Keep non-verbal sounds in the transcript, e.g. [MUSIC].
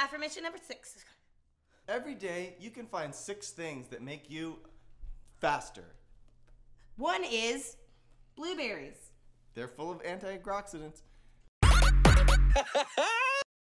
Affirmation number six. Every day, you can find six things that make you faster. One is blueberries. They're full of antioxidants. [LAUGHS]